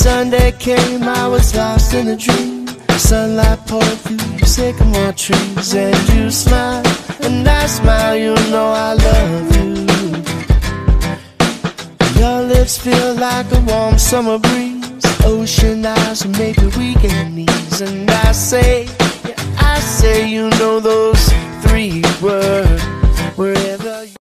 Sunday came, I was lost in a dream. Sunlight poured through sycamore trees, and you smiled, and I smile. You know I love you. Your lips feel like a warm summer breeze. Ocean eyes make me weak in knees, and I say, yeah, I say, you know those three words. Wherever. You